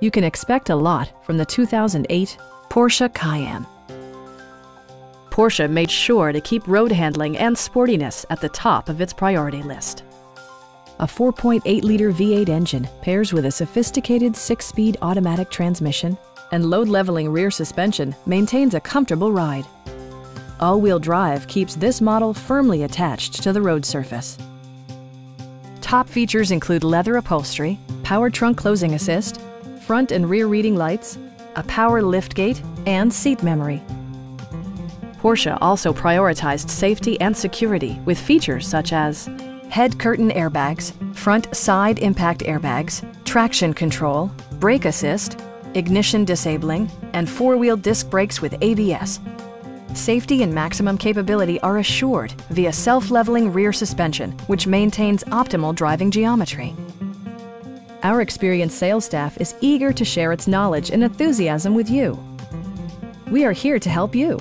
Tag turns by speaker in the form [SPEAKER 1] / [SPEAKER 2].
[SPEAKER 1] You can expect a lot from the 2008 Porsche Cayenne. Porsche made sure to keep road handling and sportiness at the top of its priority list. A 4.8-liter V8 engine pairs with a sophisticated six-speed automatic transmission and load-leveling rear suspension maintains a comfortable ride. All-wheel drive keeps this model firmly attached to the road surface. Top features include leather upholstery, power trunk closing assist, front and rear reading lights, a power liftgate, and seat memory. Porsche also prioritized safety and security with features such as head curtain airbags, front side impact airbags, traction control, brake assist, ignition disabling, and four-wheel disc brakes with ABS. Safety and maximum capability are assured via self-leveling rear suspension, which maintains optimal driving geometry. Our experienced sales staff is eager to share its knowledge and enthusiasm with you. We are here to help you